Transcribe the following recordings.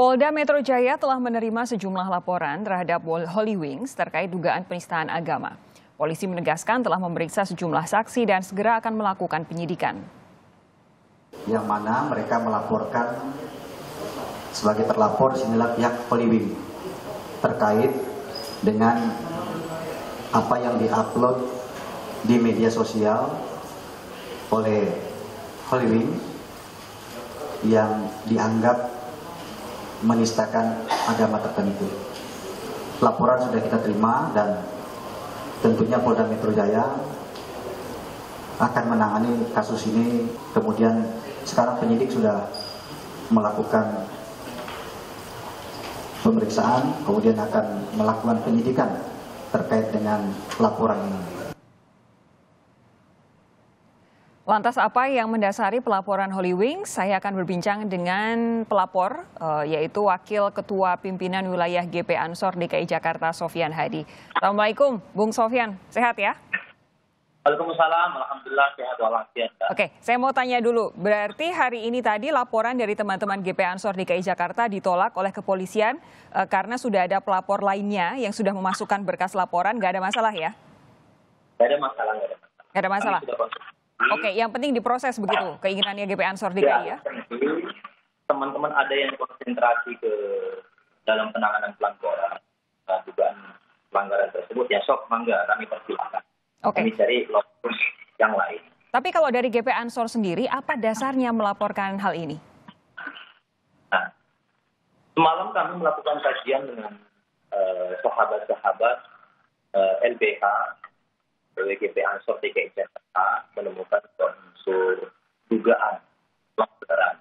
Polda Metro Jaya telah menerima sejumlah laporan terhadap Holy Wings terkait dugaan penistaan agama. Polisi menegaskan telah memeriksa sejumlah saksi dan segera akan melakukan penyidikan. Yang mana mereka melaporkan sebagai terlapor sinilah pihak Holy Wing terkait dengan apa yang diupload di media sosial oleh Holy Wing yang dianggap menistakan agama tertentu. Laporan sudah kita terima dan tentunya Polda Metro Jaya akan menangani kasus ini. Kemudian sekarang penyidik sudah melakukan pemeriksaan, kemudian akan melakukan penyidikan terkait dengan laporan ini. Lantas apa yang mendasari pelaporan Holy Wings? Saya akan berbincang dengan pelapor, uh, yaitu Wakil Ketua Pimpinan Wilayah GP Ansor DKI Jakarta, Sofian Hadi. Assalamualaikum, Bung Sofian. Sehat ya? Waalaikumsalam, Alhamdulillah sehat walafiat. Oke, saya mau tanya dulu. Berarti hari ini tadi laporan dari teman-teman GP Ansor DKI Jakarta ditolak oleh kepolisian uh, karena sudah ada pelapor lainnya yang sudah memasukkan berkas laporan. Nggak ada masalah ya? Nggak ada masalah, nggak ada masalah. Nggak ada masalah. Oke, yang penting diproses begitu keinginannya GP Ansor DKI ya. Teman-teman ada yang konsentrasi ke dalam penanganan pelanggaran, nah, dugaan pelanggaran tersebut ya sok mangga kami persilakan. Oke. Kami cari lokus yang lain. Tapi kalau dari GP Ansor sendiri, apa dasarnya melaporkan hal ini? Nah, semalam kami melakukan kajian dengan sahabat-sahabat uh, uh, LBH WGP Ansor DKI Jakarta menemukan unsur dugaan pelanggaran.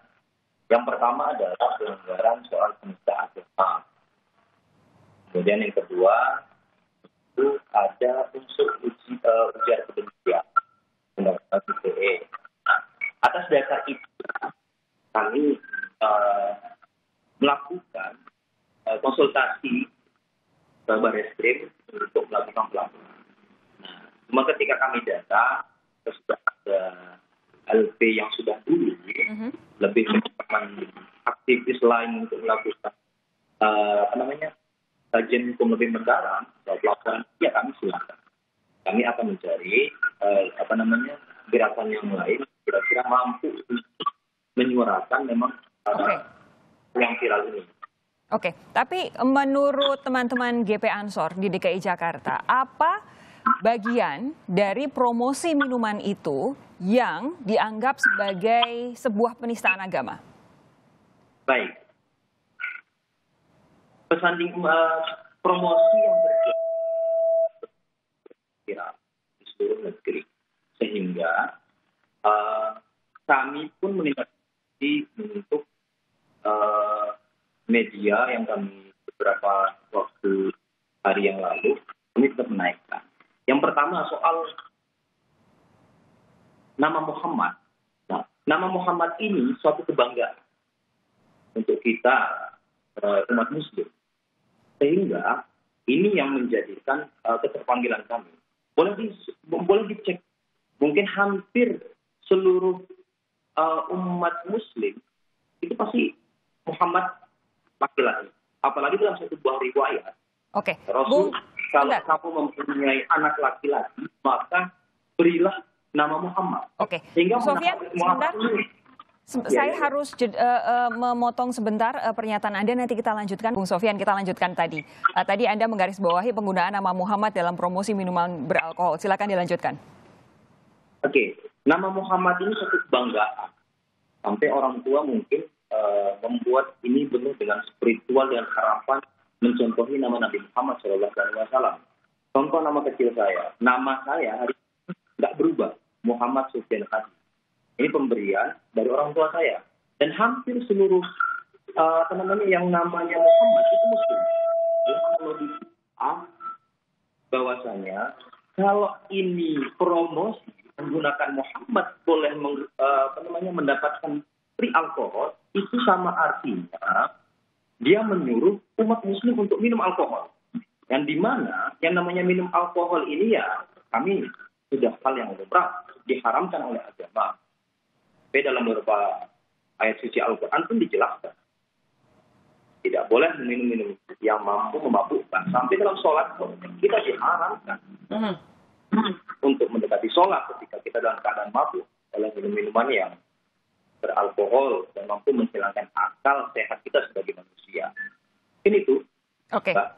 Yang pertama adalah pelanggaran soal penistaan agama. Kemudian yang kedua itu ada unsur uji uh, ujian kebencian undang-undang ITE. Nah, atas dasar itu kami uh, melakukan uh, konsultasi ke Barreskrim untuk melakukan pelaporan. Cuma ketika kami data, sudah ada LP yang sudah dulu, mm-hmm. lebih teman aktivis lain untuk melakukan uh, apa namanya kajian hukum lebih mendalam atau pelaporan, ya kami silakan. Kami akan mencari uh, apa namanya gerakan yang lain kira-kira mampu menyuarakan memang uh, okay. yang viral ini. Oke, okay. tapi menurut teman-teman GP Ansor di DKI Jakarta, apa bagian dari promosi minuman itu yang dianggap sebagai sebuah penistaan agama? Baik. Pesanding uh, promosi yang berjalan di seluruh negeri sehingga uh, kami pun menindaklanjuti untuk uh, media yang kami beberapa waktu hari yang lalu kami tetap menaikkan yang pertama soal nama Muhammad. Nah, nama Muhammad ini suatu kebanggaan untuk kita uh, umat Muslim. Sehingga ini yang menjadikan uh, keterpanggilan kami. Boleh di, boleh dicek, mungkin hampir seluruh uh, umat Muslim itu pasti Muhammad laki-laki. Apalagi dalam satu buah riwayat. Oke. Okay. Rasul kalau Enggak. kamu mempunyai anak laki-laki, maka berilah nama Muhammad. Oke. Sehingga Sofian, Muhammad sebentar. Ya, saya ya. harus uh, uh, memotong sebentar uh, pernyataan Anda nanti kita lanjutkan Bung Sofian kita lanjutkan tadi. Uh, tadi Anda menggarisbawahi penggunaan nama Muhammad dalam promosi minuman beralkohol. Silakan dilanjutkan. Oke, nama Muhammad ini satu kebanggaan. Sampai orang tua mungkin uh, membuat ini penuh dengan spiritual dan harapan mencontohi nama Nabi Muhammad SAW. Contoh nama kecil saya, nama saya hari nggak berubah, Muhammad Sufyan Hadi. Ini pemberian dari orang tua saya. Dan hampir seluruh uh, apa namanya yang namanya Muhammad itu muslim. Logika bahwasanya kalau ini promosi menggunakan Muhammad boleh uh, namanya mendapatkan free alkohol itu sama artinya dia menyuruh umat muslim untuk minum alkohol. Yang di mana yang namanya minum alkohol ini ya kami sudah hal yang lumrah diharamkan oleh agama. Tapi dalam beberapa ayat suci Al-Quran pun dijelaskan. tidak boleh minum-minum yang mampu memabukkan. Sampai dalam sholat kita diharamkan Mhm. untuk mendekati sholat ketika kita dalam keadaan mabuk oleh minum-minuman yang beralkohol dan mampu menghilangkan akal sehat kita sebagai manusia. Ini tuh, Oke. Mbak.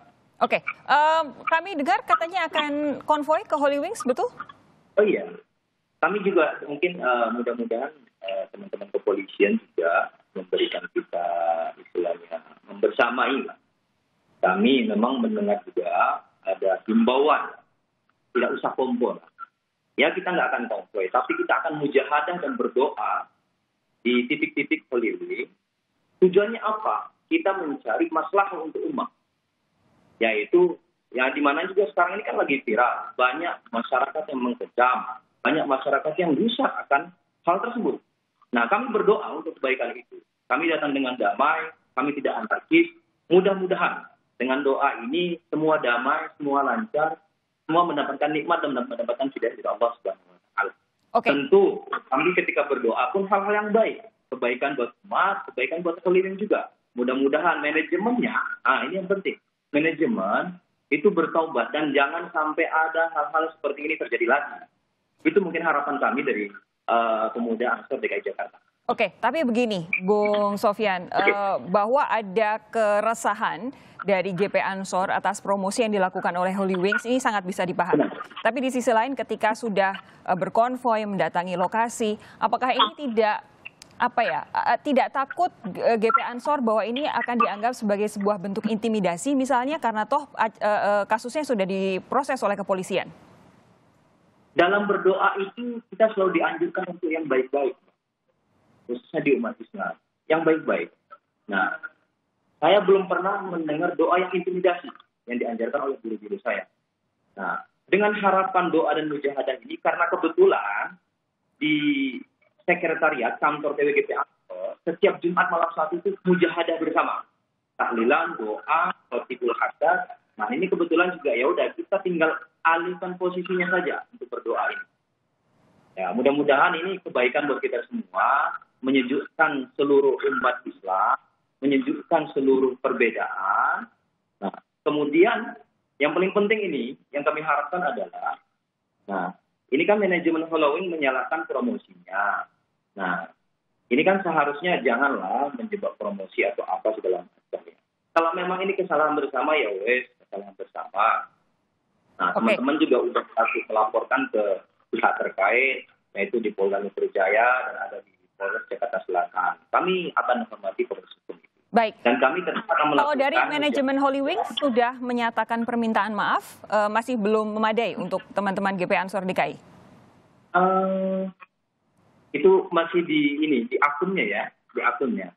Oke. Em, kami dengar katanya akan konvoy ke Holy Wings, betul? Oh iya, kami juga mungkin eh, mudah-mudahan eh, teman-teman kepolisian juga memberikan kita istilahnya membersamai. lah. Kami memang mendengar juga ada himbauan tidak usah kompor. Ya kita nggak akan konvoy, tapi kita akan mujahadah dan berdoa di titik-titik Holy Week. Tujuannya apa? Kita mencari masalah untuk umat. Yaitu yang di mana juga sekarang ini kan lagi viral. Banyak masyarakat yang mengkejam. Banyak masyarakat yang rusak akan hal tersebut. Nah kami berdoa untuk kebaikan itu. Kami datang dengan damai, kami tidak anarkis. Mudah-mudahan dengan doa ini semua damai, semua lancar, semua mendapatkan nikmat dan mendapatkan hidayah dari Allah Subhanahu Oke. Tentu kami ketika berdoa pun hal-hal yang baik, kebaikan buat umat, kebaikan buat keliling juga. Mudah-mudahan manajemennya, ah ini yang penting, manajemen itu bertaubat dan jangan sampai ada hal-hal seperti ini terjadi lagi. Itu mungkin harapan kami dari eh, pemuda Ansor DKI Jakarta. Oke, tapi begini, Bung Sofyan, eh, bahwa ada keresahan dari GP Ansor atas promosi yang dilakukan oleh Holy Wings ini sangat bisa dipahami. Tapi di sisi lain, ketika sudah eh, berkonvoy mendatangi lokasi, apakah ini tidak apa ya, eh, tidak takut GP Ansor bahwa ini akan dianggap sebagai sebuah bentuk intimidasi, misalnya karena toh kasusnya sudah diproses oleh kepolisian? Dalam berdoa itu kita selalu dianjurkan untuk yang baik-baik. Khususnya di umat Islam. Yang baik-baik. Nah, saya belum pernah mendengar doa yang intimidasi yang dianjurkan oleh guru-guru saya. Nah, dengan harapan doa dan mujahadah ini karena kebetulan di sekretariat kantor TWGP setiap Jumat malam satu itu mujahadah bersama. Tahlilan, doa, khotibul hadat. Nah, ini kebetulan juga ya udah kita tinggal alihkan posisinya saja untuk berdoa ini. Ya, mudah-mudahan ini kebaikan buat kita semua, menyejukkan seluruh umat Islam, menyejukkan seluruh perbedaan. Nah, kemudian yang paling penting ini, yang kami harapkan adalah, nah, ini kan manajemen following menyalakan promosinya. Nah, ini kan seharusnya janganlah menjebak promosi atau apa segala macamnya. Kalau memang ini kesalahan bersama ya wes, kesalahan bersama. Nah, teman-teman juga udah harus melaporkan ke pihak terkait, yaitu di Polda Metro Jaya dan ada di Polres Jakarta Selatan. Kami akan menghormati proses hukum itu. Baik. Dan kami tetap akan Kalau melakukan dari manajemen Holy Wings sudah menyatakan permintaan maaf, eh, masih belum memadai untuk teman-teman GP Ansor DKI. Eh, itu masih di ini di akunnya ya, di akunnya,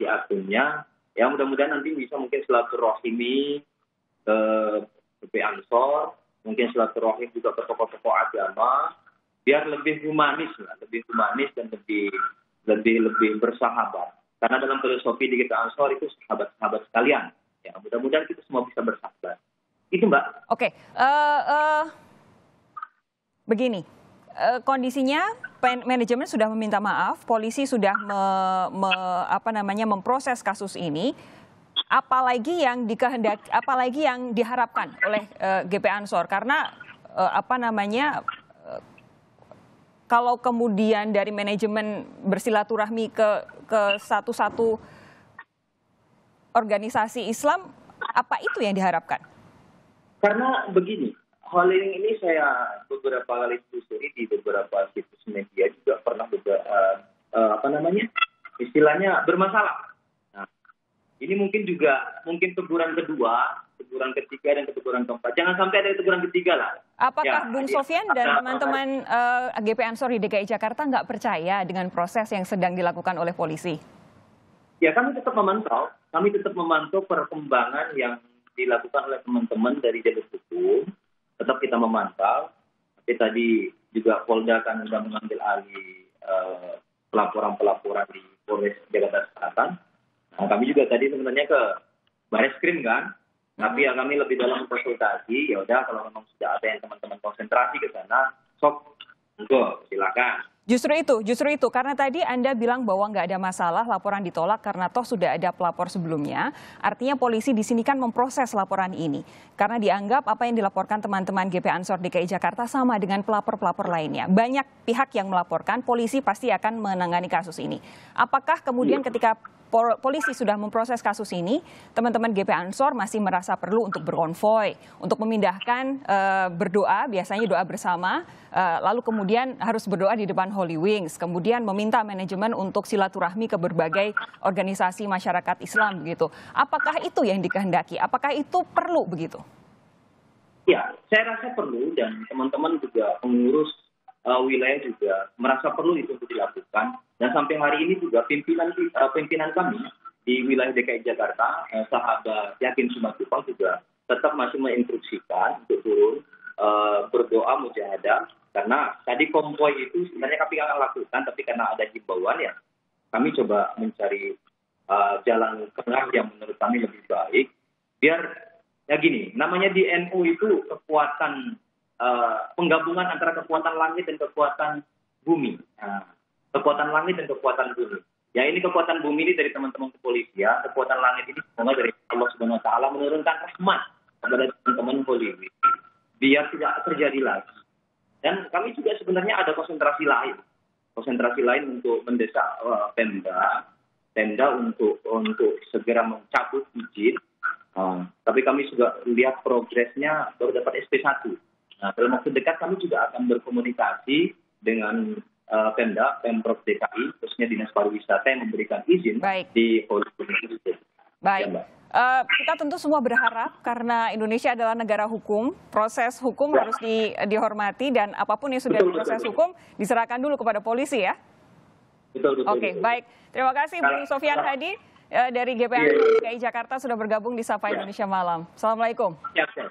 di akunnya. Ya mudah-mudahan nanti bisa mungkin silaturahimi ke BP Ansor, mungkin silaturahim juga ke tokoh-tokoh agama, biar lebih humanis lah, lebih humanis dan lebih lebih lebih bersahabat. Karena dalam filosofi di kita Ansor itu sahabat-sahabat sekalian. Ya mudah-mudahan kita semua bisa bersahabat. Itu Mbak. Oke, eh, eh, begini, eh, kondisinya manajemen sudah meminta maaf, polisi sudah me- me- apa namanya memproses kasus ini. Apalagi yang dikehendaki, apalagi yang diharapkan oleh eh, GP Ansor karena eh, apa namanya kalau kemudian dari manajemen bersilaturahmi ke ke satu-satu organisasi Islam, apa itu yang diharapkan? Karena begini, Holding ini saya beberapa kali telusuri di beberapa situs media juga pernah beberapa eh, apa namanya istilahnya bermasalah. Nah, ini mungkin juga mungkin teguran kedua, teguran ketiga dan teguran keempat. Jangan sampai ada teguran ketiga lah. Apakah Ya, Bung. Sofyan dan teman-teman eh, GP Ansor di DKI Jakarta nggak percaya dengan proses yang sedang dilakukan oleh polisi? Ya kami tetap memantau, kami tetap memantau perkembangan yang dilakukan oleh teman-teman dari jalur hukum. Tetap kita memantau. Tapi tadi juga Polda kan sudah mengambil alih eh, pelaporan-pelaporan di Polres Jakarta Selatan. Nah, kami juga tadi sebenarnya ke Baris Krim kan, tapi ya kami lebih dalam konsultasi. Ya udah kalau memang sudah ada yang teman-teman konsentrasi ke sana, sok, monggo silakan. Justru itu, justru itu. Karena tadi Anda bilang bahwa nggak ada masalah, laporan ditolak karena toh sudah ada pelapor sebelumnya. Artinya polisi di sini kan memproses laporan ini. Karena dianggap apa yang dilaporkan teman-teman GP Ansor DKI Jakarta sama dengan pelapor-pelapor lainnya. Banyak pihak yang melaporkan, polisi pasti akan menangani kasus ini. Apakah kemudian ketika polisi sudah memproses kasus ini, teman-teman GP Ansor masih merasa perlu untuk berkonvoy, untuk memindahkan uh, berdoa, biasanya doa bersama, uh, lalu kemudian harus berdoa di depan Holy Wings, kemudian meminta manajemen untuk silaturahmi ke berbagai organisasi masyarakat Islam begitu. Apakah itu yang dikehendaki? Apakah itu perlu begitu? Ya, saya rasa perlu dan teman-teman juga pengurus uh, wilayah juga merasa perlu itu untuk dilakukan. Dan sampai hari ini juga pimpinan uh, pimpinan kami di wilayah DKI Jakarta uh, sahabat Yakin Sumatupang juga tetap masih menginstruksikan untuk turun uh, berdoa mujahadah. Karena tadi konvoy itu sebenarnya kami akan lakukan tapi karena ada himbauan ya kami coba mencari uh, jalan tengah yang menurut kami lebih baik. Biar ya gini namanya di NU itu kekuatan uh, penggabungan antara kekuatan langit dan kekuatan bumi. Nah, kekuatan langit dan kekuatan bumi. Ya ini kekuatan bumi ini dari teman-teman kepolisian, kekuatan langit ini semoga dari Allah Subhanahu Wa Taala menurunkan rahmat kepada teman-teman Hollywood biar tidak terjadi lagi. Dan kami juga sebenarnya ada konsentrasi lain, konsentrasi lain untuk mendesak uh, Pemda, Pemda untuk untuk segera mencabut izin. Uh, tapi kami juga lihat progresnya baru dapat SP1 Nah, dalam waktu dekat kami juga akan berkomunikasi dengan uh, Pemda, Pemprov DKI, khususnya Dinas Pariwisata yang memberikan izin Baik. di Hollywood. Baik. Ya, Uh, kita tentu semua berharap karena Indonesia adalah negara hukum, proses hukum ya. harus di, dihormati dan apa pun yang sudah betul, proses betul, hukum diserahkan dulu kepada polisi ya. Betul betul. Oke, okay, baik. Terima kasih Bu Sofian Hadi uh, dari GPN DKI Jakarta sudah bergabung di Sapa ya. Indonesia Malam. Assalamualaikum. Ya, ya.